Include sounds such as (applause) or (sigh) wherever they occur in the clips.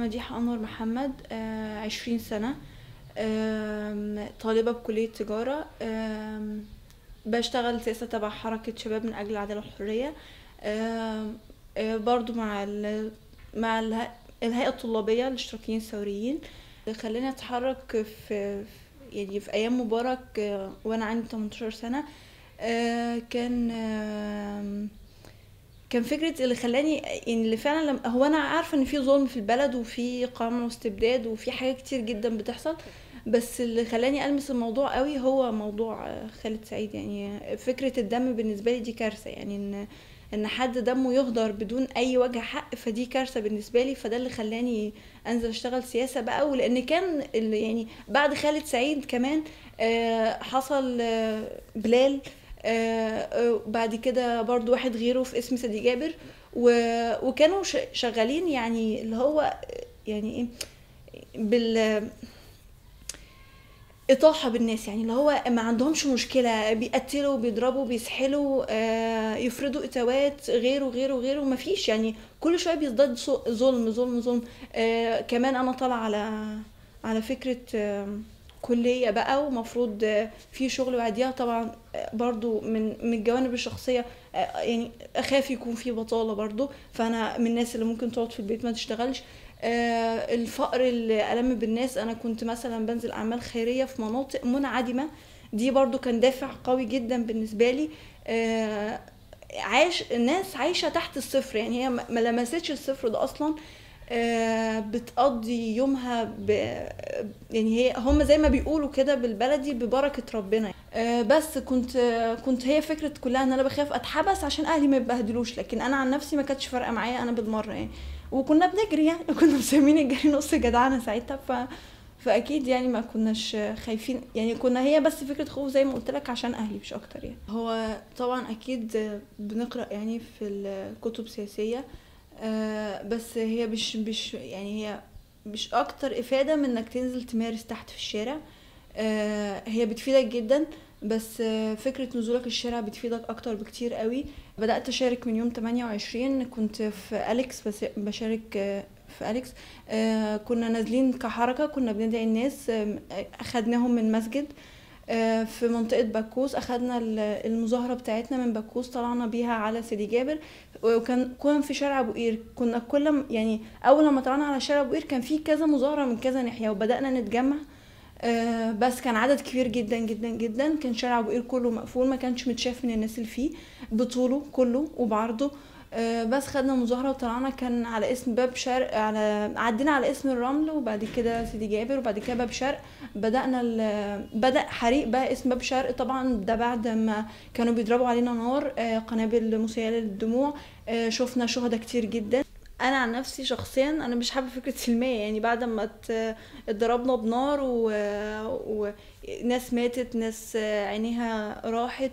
مديحة أنور محمد عشرين سنة طالبة بكلية تجارة بشتغل سياسة تبع حركة شباب من أجل العدالة والحرية آه، برضو مع ال مع اله- الهيئة الطلابية الاشتراكيين الثوريين. خلاني أتحرك في يعني في أيام مبارك آه، وأنا عندي 18 سنة آه، كان كان فكرة اللي خلاني يعني اللي فعلا لم هو أنا عارفة إن في ظلم في البلد وفي قمع واستبداد وفي حاجات كتير جدا بتحصل بس اللي خلاني ألمس الموضوع قوي هو موضوع آه، خالد سعيد. يعني فكرة الدم بالنسبة لي دي كارثة. يعني إن إن حد دمه يهدر بدون أي وجه حق فدي كارثة بالنسبة لي. فده اللي خلاني أنزل أشتغل سياسة بقى. ولأن كان يعني بعد خالد سعيد كمان آه، حصل آه، بلال بعد كده برضو واحد غيره في اسم سيدي جابر وكانوا شغالين يعني اللي هو يعني إيه بال إطاحة بالناس يعني اللي هو ما عندهمش مشكلة بيقتلوا بيضربوا بيسحلوا آه، يفرضوا إتاوات غيره غيره غيره ما فيش يعني كل شوية بيزداد ظلم ظلم ظلم. آه، كمان أنا طالعة على على فكرة كلية بقى ومفروض في شغل بعديها. طبعا برضو من من الجوانب الشخصية آه، يعني أخاف يكون في بطالة برضو. فأنا من الناس اللي ممكن تقعد في البيت ما تشتغلش. آه، الفقر اللي ألم بالناس. أنا كنت مثلا بنزل أعمال خيرية في مناطق منعدمة. دي برضو كان دافع قوي جدا بالنسبة لي. آه، عايش الناس عايشة تحت الصفر. يعني هي ما لمستش الصفر ده أصلا. آه، بتقضي يومها ب... يعني هي هم زي ما بيقولوا كده بالبلدي ببركة ربنا. آه، بس كنت كنت هي فكرة كلها إن أنا بخاف أتحبس عشان أهلي ما يبهدلوش لكن أنا عن نفسي ما كانتش فارقة معايا. أنا بالمرة يعني وكنا بنجري يعني (laughs) كنا مسمين الجري نص جدعانة ساعتها ف فأكيد يعني ما كناش خايفين. يعني كنا هي بس فكرة خوف زي ما قلت لك عشان أهلي مش أكتر يعني. هو طبعا أكيد بنقرأ يعني في الكتب سياسيه آه، بس هي مش مش يعني هي مش أكتر إفادة من إنك تنزل تمارس تحت في الشارع. آه، هي بتفيدك جدا بس فكرة نزولك الشارع بتفيدك أكتر بكتير قوي. بدأت أشارك من يوم 28 كنت في أليكس بس بشارك في أليكس. آه، كنا نازلين كحركة كنا بندعي الناس أخدناهم من مسجد في منطقة بكوس أخدنا ال- المظاهرة بتاعتنا من بكوس طلعنا بيها على سيدي جابر. وكان كنا في شارع أبو قير. كنا كل يعني أول لما طلعنا على شارع أبو قير كان في كذا مظاهرة من كذا ناحية وبدأنا نتجمع. آه، بس كان عدد كبير جدا جدا جدا. كان شارع أبو قير كله مقفول ما كانش متشاف من الناس اللي فيه. بطوله كله وبعرضه. آه، بس خدنا مظاهرة وطلعنا كان على اسم باب شرق على عدينا على اسم الرمل وبعد كده سيدي جابر وبعد كده باب شرق. بدأنا ال... بدأ حريق بقى اسم باب شرق. طبعا ده بعد ما كانوا بيضربوا علينا نار آه، قنابل مسيلة للدموع آه، شفنا شهداء كتير جدا. أنا عن نفسي شخصيا أنا مش حابة فكرة سلمية يعني بعد ما ات- اتضربنا بنار و- وناس ماتت ناس عينيها راحت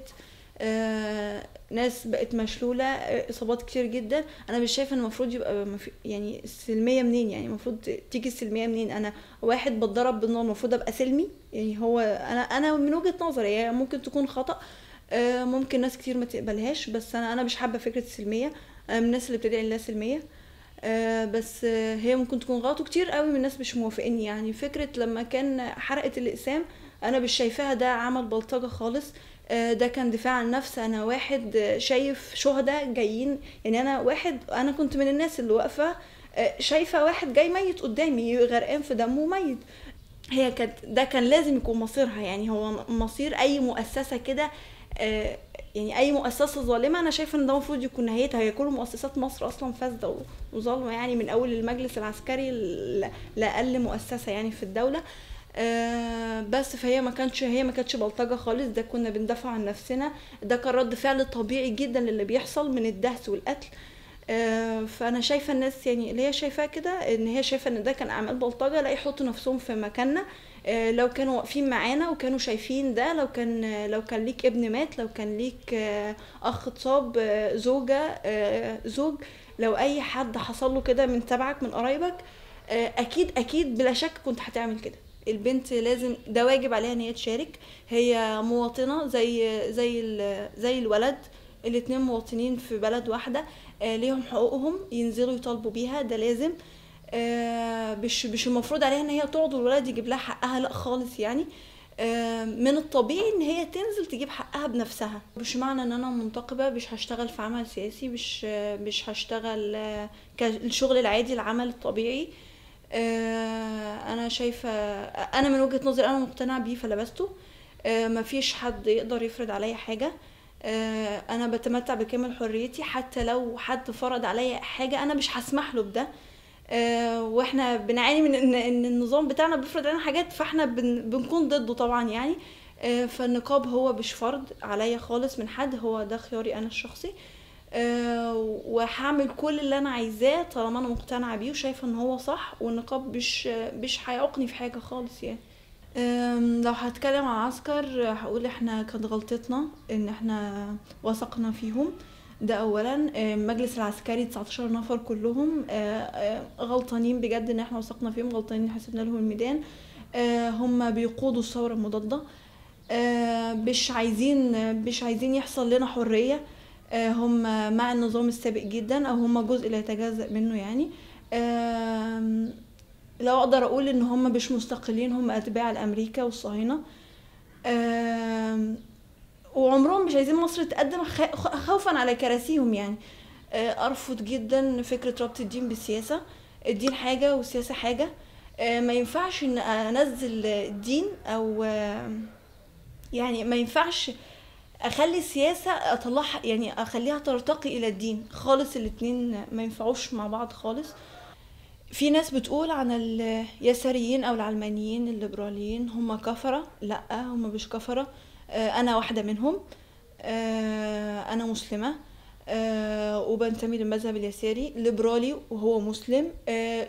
آه، ناس بقت مشلولة إصابات كتير جدا. أنا مش شايفة إن المفروض يبقى مف- يعني السلمية منين؟ يعني المفروض تيجي السلمية منين؟ أنا واحد بتضرب بالنار المفروض أبقى سلمي؟ يعني هو أنا أنا من وجهة نظري هي ممكن تكون خطأ. آه، ممكن ناس كتير ما تقبلهاش بس أنا أنا مش حابة فكرة السلمية. أنا من الناس اللي بتدعي لله سلمية. آه، بس هي ممكن تكون غلط. وكتير قوي من الناس مش موافقيني يعني فكرة لما كان حرقت الأقسام أنا مش شايفاها ده عمل بلطجة خالص. ده كان دفاع عن النفس أنا واحد آه، شايف شهداء جايين. يعني أنا واحد أنا كنت من الناس اللي واقفة آه، شايفة واحد جاي ميت قدامي غرقان في دمه ميت هي كانت ده كان لازم يكون مصيرها. يعني هو مصير أي مؤسسة كده آه، يعني أي مؤسسة ظالمة. أنا شايفة إن ده المفروض يكون نهايتها. هي كل مؤسسات مصر أصلا فاسدة وظالمة. يعني من أول المجلس العسكري لأقل مؤسسة يعني في الدولة. آه، بس فهي ما كانتش هي ما كانتش بلطجة خالص ده كنا بندافع عن نفسنا. ده كان رد فعل طبيعي جدا للي بيحصل من الدهس والقتل. آه، فأنا شايفة الناس يعني اللي هي شايفاه كده إن هي شايفة إن ده كان أعمال بلطجة لا يحطوا نفسهم في مكاننا. آه، لو كانوا واقفين معانا وكانوا شايفين ده لو كان لو كان ليك ابن مات لو كان ليك آه، أخ اتصاب آه، زوجة آه، زوج لو أي حد حصل له كده من تبعك من قرايبك آه، أكيد أكيد بلا شك كنت هتعمل كده. البنت لازم ده واجب عليها إن هي تشارك. هي مواطنة زي زي زي الولد. الاتنين مواطنين في بلد واحدة. آه، ليهم حقوقهم ينزلوا يطالبوا بيها ده لازم. آه، مش مش المفروض عليها إن هي تقعد والولد يجيب لها حقها لأ خالص يعني. آه، من الطبيعي إن هي تنزل تجيب حقها بنفسها. مش معنى إن أنا منتقبة مش هشتغل في عمل سياسي مش مش هشتغل كالشغل العادي العمل الطبيعي. أنا شايفة أنا من وجهة نظري أنا مقتنعة بيه فلبسته. مفيش حد يقدر يفرض عليا حاجة. أنا بتمتع بكامل حريتي. حتى لو حد فرض عليا حاجة أنا مش هسمح له بده. آه، وإحنا بنعاني من إن النظام بتاعنا بيفرض علينا حاجات فإحنا بن بنكون ضده طبعا يعني. آه، فالنقاب هو مش فرض عليا خالص من حد. هو ده خياري أنا الشخصي. آه، وهعمل كل اللي أنا عايزاه طالما أنا مقتنعة بيه وشايفة إن هو صح والنقاب مش مش هيعوقني في حاجة خالص يعني. لو هتكلم عن عسكر هقول إحنا كانت غلطتنا إن إحنا وثقنا فيهم. ده اولا المجلس آه، العسكري 19 نفر كلهم آه، آه، غلطانين بجد إن إحنا وثقنا فيهم غلطانين حسبنا لهم الميدان. هم بيقودوا الثورة المضادة. مش عايزين مش عايزين يحصل لنا حرية. هم مع النظام السابق جدا أو هم جزء لا يتجزأ منه يعني. لو أقدر أقول إن هم مش مستقلين هم أتباع الأمريكا والصهاينة. وعمرهم مش عايزين مصر تقدم خوفا على كراسيهم يعني. آه، أرفض جدا فكرة ربط الدين بالسياسة. الدين حاجة والسياسة حاجة. آه، ما ينفعش إن أنزل الدين أو آه، يعني ما ينفعش أخلي السياسة اطلعها يعني أخليها ترتقي إلى الدين خالص الاتنين ما ينفعوش مع بعض خالص. في ناس بتقول عن اليساريين أو العلمانيين الليبراليين هم كفرة؟ لأ هم مش كفرة. آه، أنا واحدة منهم. آه، أنا مسلمة. آه، وبنتمي للمذهب اليساري ليبرالي وهو مسلم.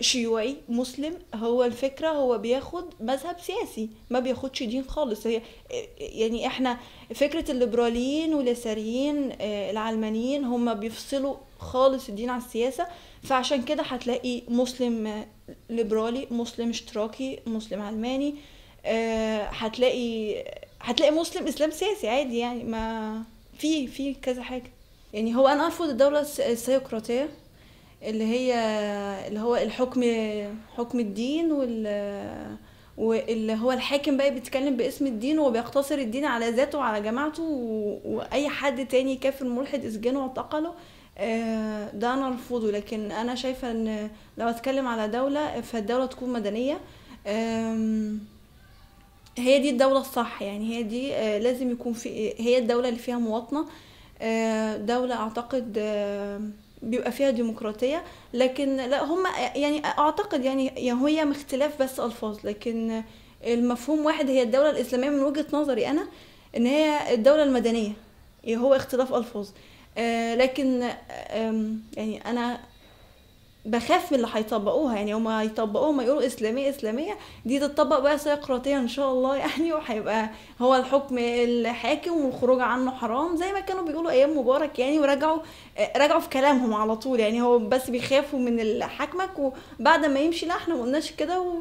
شيوعي مسلم. هو الفكرة هو بياخد مذهب سياسي ما بياخدش دين خالص. هي يعني إحنا فكرة الليبراليين واليساريين العلمانيين هم بيفصلوا خالص الدين عن السياسة. فعشان كده هتلاقي مسلم ليبرالي مسلم اشتراكي مسلم علماني. هتلاقي هتلاقي مسلم إسلام سياسي عادي يعني ما في في كذا حاجة. يعني هو أنا أرفض الدولة السيقراطية اللي هي اللي هو الحكم حكم الدين وال واللي هو الحاكم بقى بيتكلم باسم الدين وبيقتصر الدين على ذاته وعلى جماعته وأي حد تاني كافر ملحد اسجنه واعتقله آه، ده أنا أرفضه. لكن أنا شايفة إن لو أتكلم على دولة فالدولة تكون مدنية هي دي الدولة الصح. يعني هي دي آه، لازم يكون في هي الدولة اللي فيها مواطنة دولة أعتقد آه، بيبقى فيها ديمقراطية. لكن لا هم يعني أعتقد يعني هي اختلاف بس ألفاظ. لكن المفهوم واحد هي الدولة الإسلامية من وجهة نظري أنا إن هي الدولة المدنية. هو اختلاف ألفاظ. لكن يعني أنا بخاف من اللي هيطبقوها. يعني هما هيطبقوها ما يقولوا إسلامية إسلامية. دي تطبق بقى سيقراطيه إن شاء الله يعني وهيبقى هو الحكم الحاكم والخروج عنه حرام زي ما كانوا بيقولوا أيام مبارك يعني ورجعوا رجعوا في كلامهم على طول. يعني هو بس بيخافوا من حاكمك وبعد ما يمشي لا إحنا ما قلناش كده و...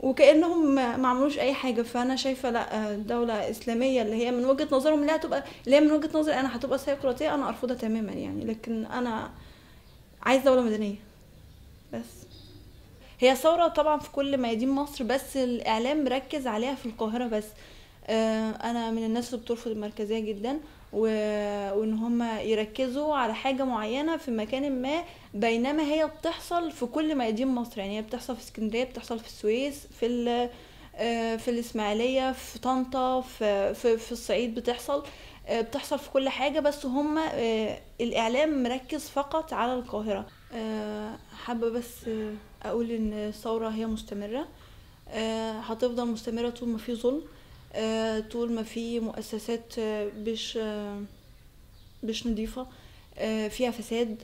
وكأنهم ما عملوش أي حاجة. فأنا شايفة لا دولة إسلامية اللي هي من وجهة نظرهم اللي هتبقى اللي هي من وجهة نظري أنا هتبقى سيقراطيه أنا أرفضها تماما يعني. لكن أنا عايز دولة مدنية. بس. هي ثورة طبعا في كل ميادين مصر بس الإعلام مركز عليها في القاهرة بس. آه، أنا من الناس اللي بترفض المركزية جدا و... وإن هم يركزوا على حاجة معينة في مكان ما بينما هي بتحصل في كل ميادين مصر. يعني هي بتحصل في اسكندرية بتحصل في السويس في ال... آه، في الإسماعيلية في طنطا في, في, في الصعيد بتحصل آه، بتحصل في كل حاجة بس هم الإعلام مركز فقط على القاهرة. حابة بس أقول إن الثورة هي مستمرة. آه، هتفضل مستمرة طول ما في ظلم. آه، طول ما في مؤسسات مش مش نظيفة. آه، فيها فساد.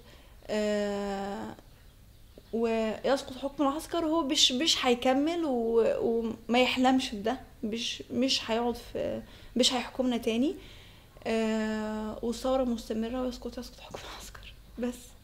ويسقط حكم العسكر هو مش مش هيكمل وما يحلمش بده مش مش هيقعد في مش هيحكمنا تاني. والثورة مستمرة ويسقط يسقط حكم العسكر. بس.